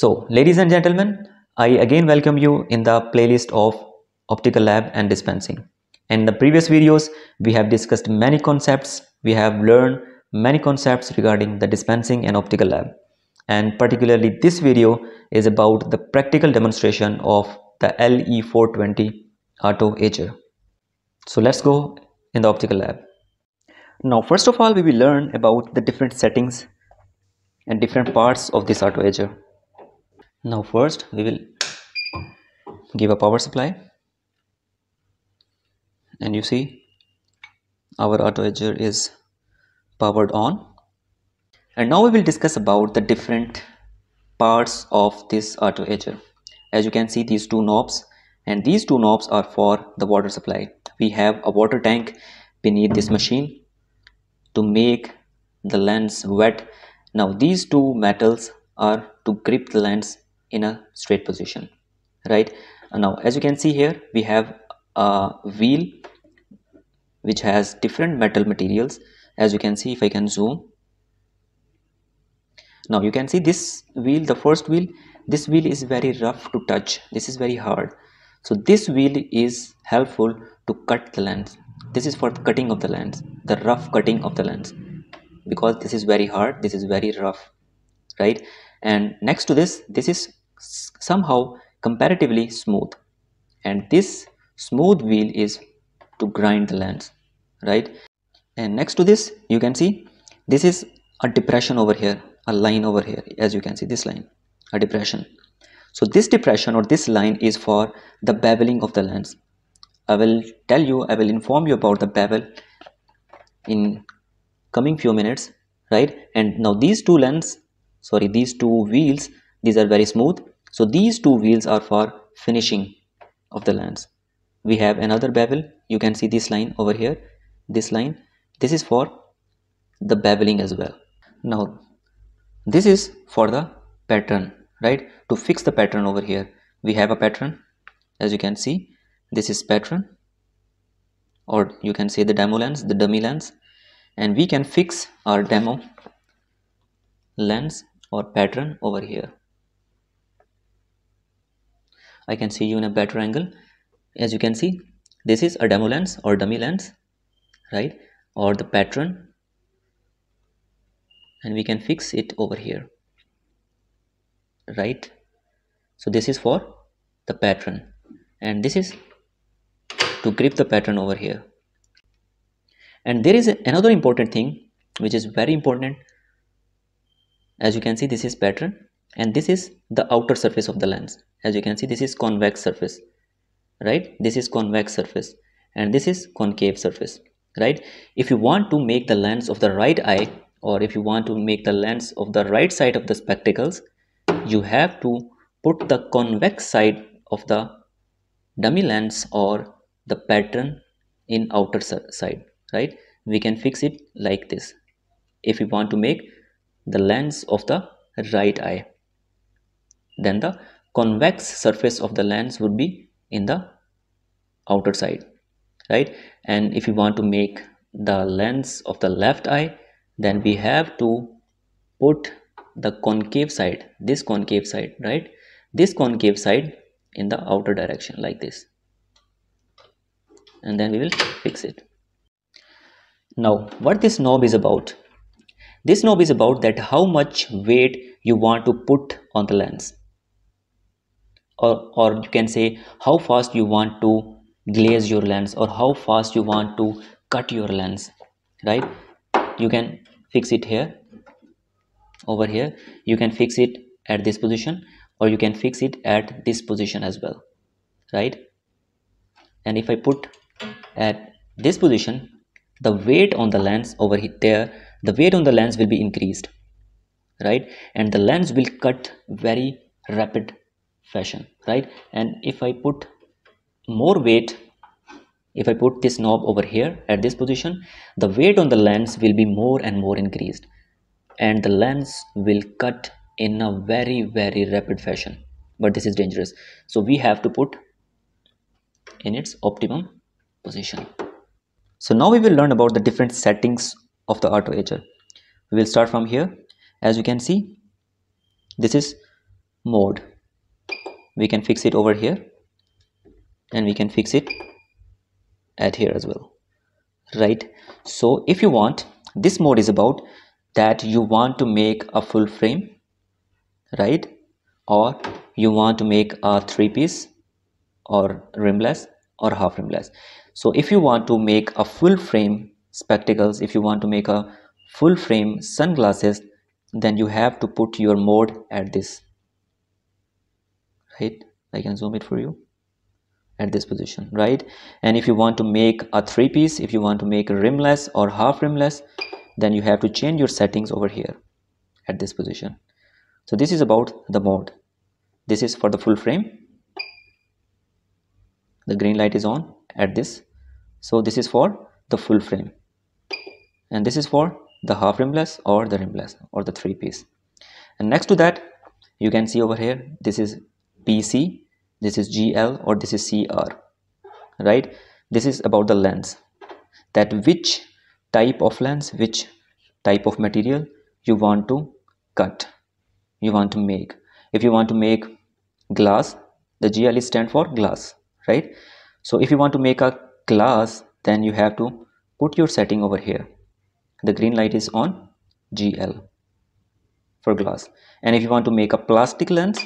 So, ladies and gentlemen, I again welcome you in the playlist of optical lab and dispensing. In the previous videos, we have discussed many concepts. We have learned many concepts regarding the dispensing and optical lab. And particularly this video is about the practical demonstration of the LE420 auto edger. So let's go in the optical lab. Now, first of all, we will learn about the different settings and different parts of this auto edger. Now, first we will give a power supply. And you see our auto edger is powered on. And now we will discuss about the different parts of this auto edger as you can see these two knobs and these two knobs are for the water supply. We have a water tank beneath this machine to make the lens wet. Now these two metals are to grip the lens in a straight position right? Now as you can see here we have a wheel which has different metal materials. As you can see if I can zoom. Now you can see this wheel the first wheel. This wheel is very rough to touch. This is very hard. So this wheel is helpful to cut the lens. This is for cutting of the lens the rough cutting of the lens because this is very hard. This is very rough right? And next to this this is somehow comparatively smooth. And this smooth wheel is to grind the lens right? And next to this you can see this is a depression over here a line over here as you can see this line a depression. So this depression or this line is for the beveling of the lens. I will tell you i will inform you about the bevel in coming few minutes right? And now these two lens sorry these two wheels these are very smooth so these two wheels are for finishing of the lens we have another bevel. You can see this line over here. This line this is for the beveling as well. Now this is for the pattern right? To fix the pattern over here we have a pattern. As you can see this is pattern or you can say the demo lens the dummy lens and we can fix our demo lens or pattern over here I can see you in a better angle. As you can see this is a demo lens or dummy lens right? Or the pattern. And we can fix it over here right? So this is for the pattern. And this is to grip the pattern over here. And there is another important thing which is very important. As you can see this is pattern and this is the outer surface of the lens. As you can see this is convex surface right? This is convex surface and this is concave surface right? If you want to make the lens of the right eye or if you want to make the lens of the right side of the spectacles you have to put the convex side of the dummy lens or the pattern in outer side right? We can fix it like this. If we want to make the lens of the right eye then the convex surface of the lens would be in the outer side right? And if you want to make the lens of the left eye then we have to put the concave side this concave side right? This concave side in the outer direction like this. And then we will fix it. Now what this knob is about? This knob is about that how much weight you want to put on the lens or, or you can say how fast you want to glaze your lens or how fast you want to cut your lens right? You can fix it here over here. You can fix it at this position or you can fix it at this position as well right? And if I put at this position the weight on the lens over there the weight on the lens will be increased right? And the lens will cut very rapid fashion right? And if I put more weight if I put this knob over here at this position the weight on the lens will be more and more increased. And the lens will cut in a very very rapid fashion. But this is dangerous. So we have to put in its optimum position. So now we will learn about the different settings of the auto edger we will start from here. As you can see this is mode we can fix it over here. And we can fix it at here as well. Right? So if you want this mode is about that you want to make a full frame right? Or you want to make a three piece or rimless or half rimless. So if you want to make a full frame spectacles if you want to make a full frame sunglasses then you have to put your mode at this i can zoom it for you at this position right? And if you want to make a three piece if you want to make a rimless or half rimless then you have to change your settings over here at this position. So this is about the mode. This is for the full frame. The green light is on at this. So this is for the full frame. And this is for the half rimless or the rimless or the three piece and next to that you can see over here this is PC this is GL or this is CR right? This is about the lens. That which type of lens which type of material you want to cut you want to make. If you want to make glass the GL stand for glass right? So if you want to make a glass then you have to put your setting over here. The green light is on GL for glass. And if you want to make a plastic lens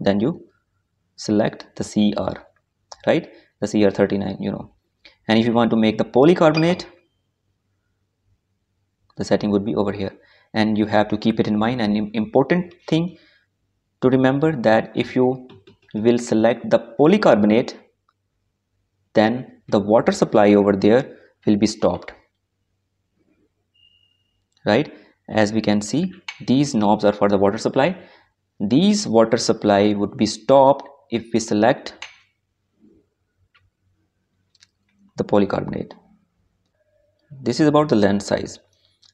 then you select the CR right? The CR39 you know. And if you want to make the polycarbonate the setting would be over here. And you have to keep it in mind and important thing to remember that if you will select the polycarbonate then the water supply over there will be stopped. Right? As we can see these knobs are for the water supply these water supply would be stopped if we select the polycarbonate. This is about the lens size.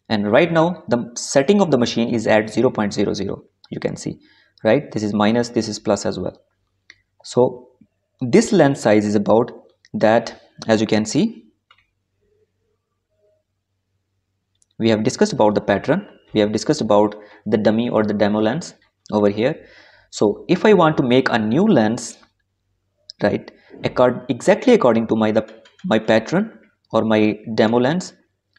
And right now the setting of the machine is at 0.00 you can see right? This is minus this is plus as well. So this lens size is about that as you can see we have discussed about the pattern we have discussed about the dummy or the demo lens over here. So if I want to make a new lens right accord exactly according to my the my pattern or my demo lens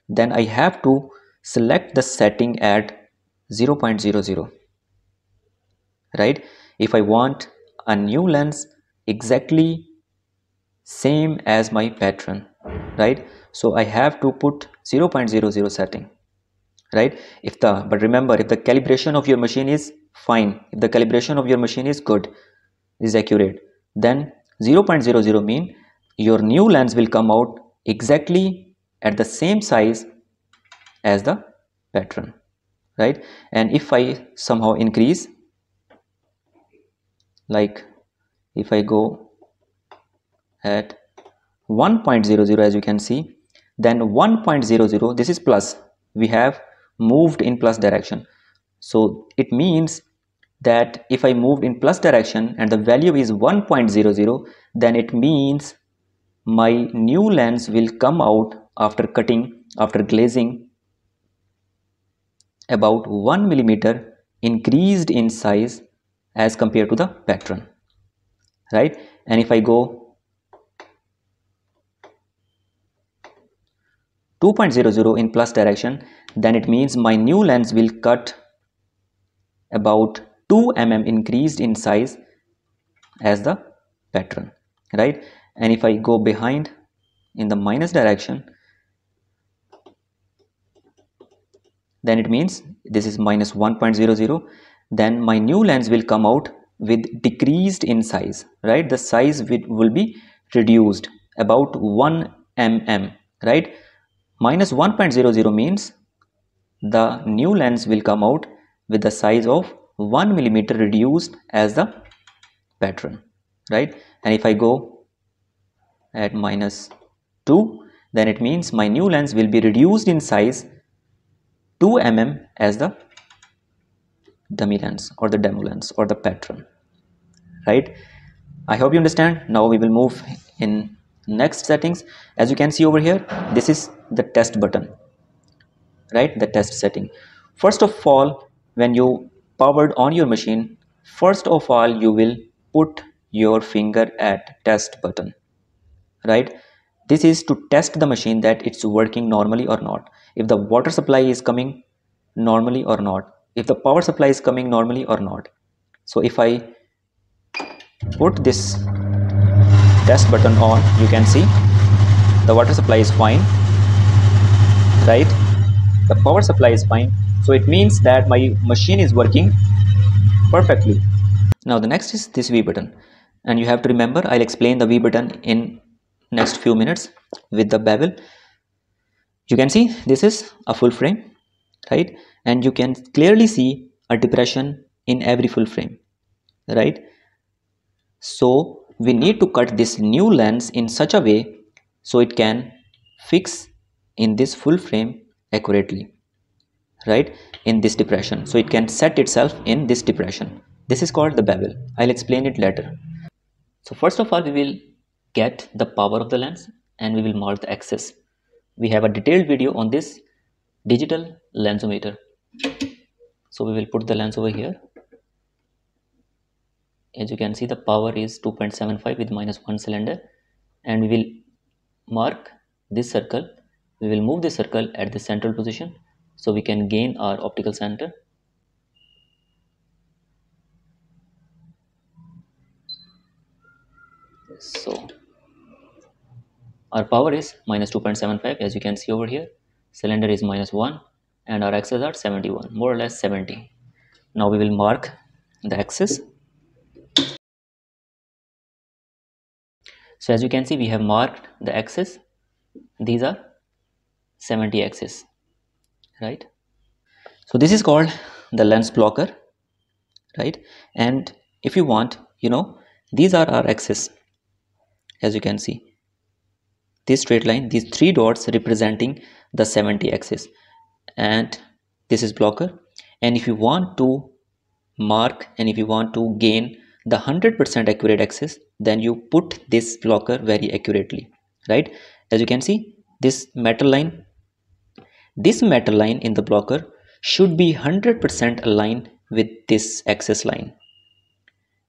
then I have to select the setting at 0.00 right? If I want a new lens exactly same as my pattern right? So I have to put 0.00 setting right? If the but remember if the calibration of your machine is fine. If the calibration of your machine is good is accurate then 0.00 mean your new lens will come out exactly at the same size as the pattern right? And if I somehow increase like if I go at 1.00 as you can see then 1.00 this is plus. We have moved in plus direction. So it means that if I moved in plus direction and the value is 1.00 then it means my new lens will come out after cutting after glazing about 1 millimeter increased in size as compared to the pattern right? And if I go 2.00 in plus direction then it means my new lens will cut about 2 mm increased in size as the pattern right? And if I go behind in the minus direction then it means this is minus 1.00 then my new lens will come out with decreased in size right? The size will be reduced about 1 mm right? Minus 1.00 means the new lens will come out with the size of 1 millimeter reduced as the pattern right? And if I go at minus 2 then it means my new lens will be reduced in size 2 mm as the dummy lens or the demo lens or the pattern right? I hope you understand. Now we will move in next settings. As you can see over here this is the test button right? The test setting. First of all when you powered on your machine first of all you will put your finger at test button right? This is to test the machine that it's working normally or not. If the water supply is coming normally or not if the power supply is coming normally or not. So if I put this test button on you can see the water supply is fine right? The power supply is fine so it means that my machine is working perfectly. Now the next is this V button. And you have to remember I'll explain the V button in next few minutes with the bevel. You can see this is a full frame right? And you can clearly see a depression in every full frame right? So we need to cut this new lens in such a way so it can fix in this full frame accurately right in this depression. So it can set itself in this depression. This is called the bevel i'll explain it later. So first of all we will get the power of the lens and we will mark the axis. We have a detailed video on this digital lensometer. So we will put the lens over here. As you can see the power is 2.75 with minus 1 cylinder. And we will mark this circle. We will move the circle at the central position so we can gain our optical center. So our power is minus 2.75 as you can see over here. Cylinder is minus 1 and our axes are 71 more or less 70 now we will mark the axis. So as you can see we have marked the axis. These are 70 axis right? So this is called the lens blocker right? And if you want you know these are our axis as you can see. This straight line these three dots representing the 70 axis and this is blocker. And if you want to mark and if you want to gain the 100% accurate axis then you put this blocker very accurately right? As you can see this metal line this metal line in the blocker should be 100% aligned with this axis line.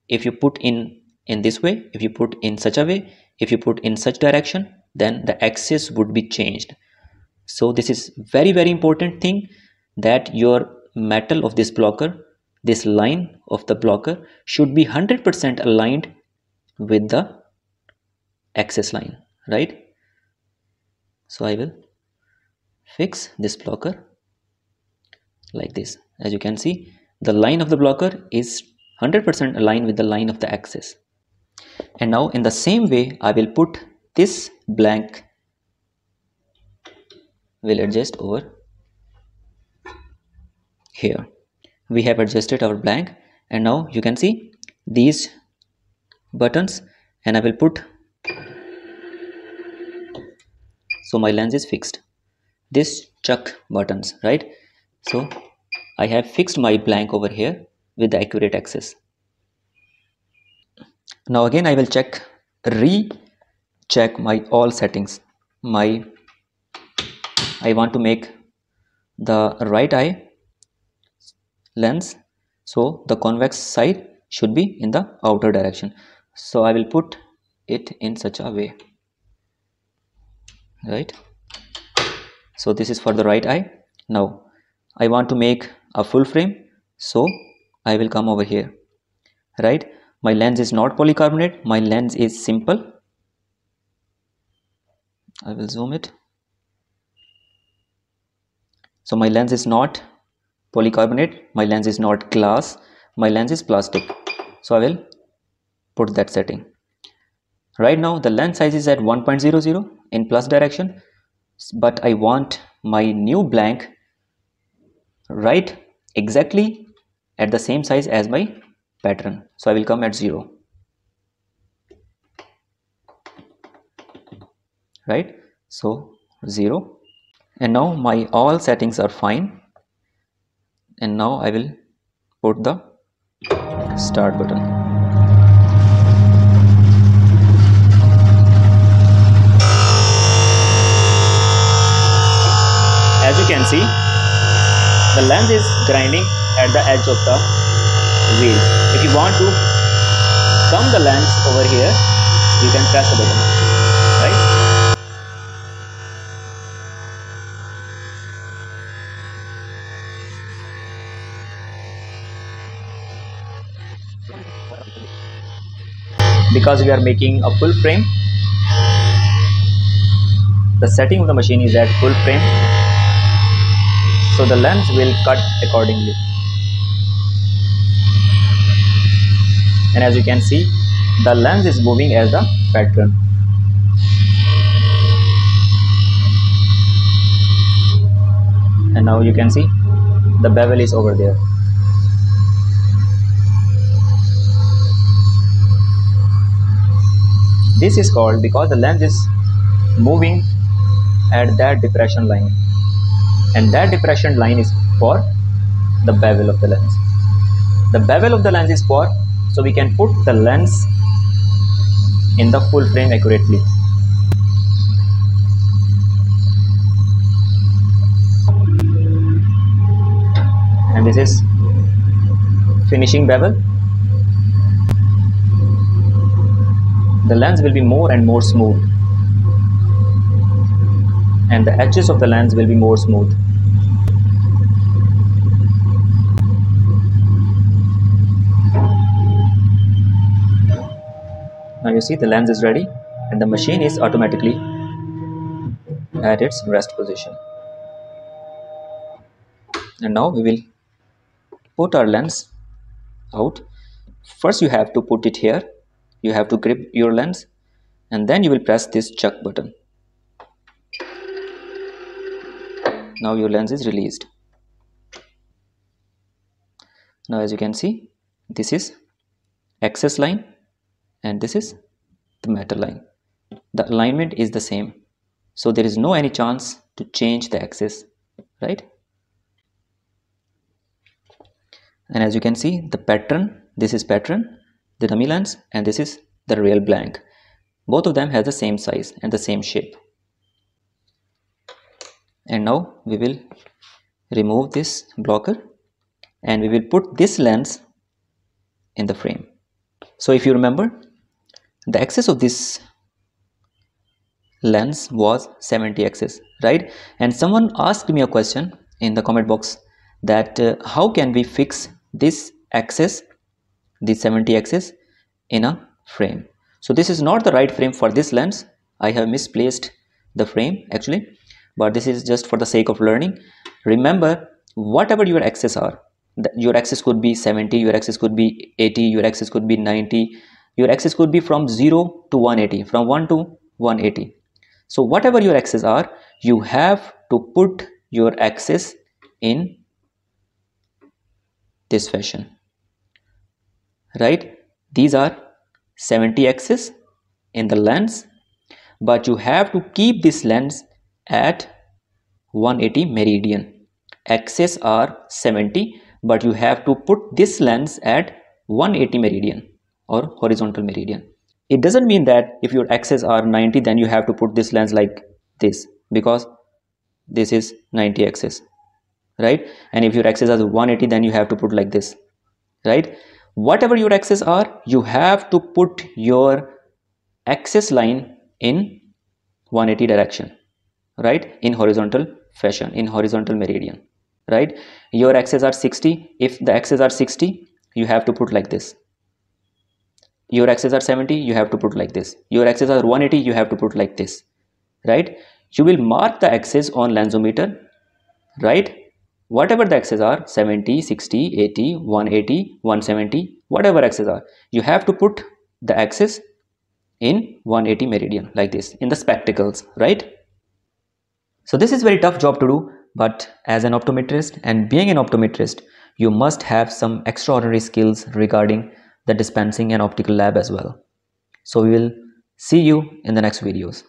If you put in in this way if you put in such a way if you put in such direction then the axis would be changed. So this is very very important thing that your metal of this blocker this line of the blocker should be 100% aligned with the axis line right? So I will fix this blocker like this. As you can see the line of the blocker is 100% aligned with the line of the axis. And now in the same way I will put this blank will adjust over here. We have adjusted our blank and now you can see these buttons and I will put so my lens is fixed this chuck buttons right? So I have fixed my blank over here with the accurate axis. Now again I will check re check my all settings. My I want to make the right eye lens. So the convex side should be in the outer direction. So I will put it in such a way right so this is for the right eye. Now I want to make a full frame. So I will come over here. Right? My lens is not polycarbonate. My lens is simple. I will zoom it. So my lens is not polycarbonate. My lens is not glass. My lens is plastic. So I will put that setting. Right now the lens size is at 1.00 in plus direction but I want my new blank right exactly at the same size as my pattern. So I will come at 0 right? So 0 and now my all settings are fine. And now I will put the start button as you can see the lens is grinding at the edge of the wheel. If you want to come the lens over here you can press the button right? Because we are making a full frame the setting of the machine is at full frame so the lens will cut accordingly. And as you can see the lens is moving as the pattern. And now you can see the bevel is over there. This is called because the lens is moving at that depression line and that depression line is for the bevel of the lens. The bevel of the lens is for so we can put the lens in the full frame accurately. And this is finishing bevel. The lens will be more and more smooth and the edges of the lens will be more smooth. Now you see the lens is ready and the machine is automatically at its rest position. And now we will put our lens out. First you have to put it here. You have to grip your lens and then you will press this chuck button. Now your lens is released. Now as you can see this is axis line and this is the matter line. The alignment is the same. So there is no any chance to change the axis right? And as you can see the pattern this is pattern the dummy lens and this is the real blank. Both of them have the same size and the same shape and now we will remove this blocker and we will put this lens in the frame. So if you remember the axis of this lens was 70 axis right? And someone asked me a question in the comment box that uh, how can we fix this axis the 70 axis in a frame? So this is not the right frame for this lens. I have misplaced the frame actually but this is just for the sake of learning. Remember whatever your axes are your axis could be 70 your axis could be 80 your axis could be 90 your axis could be from 0 to 180 from 1 to 180 so whatever your axes are you have to put your axis in this fashion. Right? These are 70 axis in the lens but you have to keep this lens at 180 meridian. Axes are 70 but you have to put this lens at 180 meridian or horizontal meridian. It doesn't mean that if your axes are 90 then you have to put this lens like this because this is 90 axis right? And if your axis is 180 then you have to put like this right? Whatever your axes are you have to put your axis line in 180 direction right? In horizontal fashion in horizontal meridian right? Your axes are 60 if the axes are 60 you have to put like this. Your axes are 70 you have to put like this. Your axes are 180 you have to put like this right? You will mark the axis on lensometer right? Whatever the axes are 70 60 80 180 170 whatever axes are you have to put the axis in 180 meridian like this in the spectacles right so this is very tough job to do, but as an optometrist and being an optometrist, you must have some extraordinary skills regarding the dispensing and optical lab as well. So we will see you in the next videos.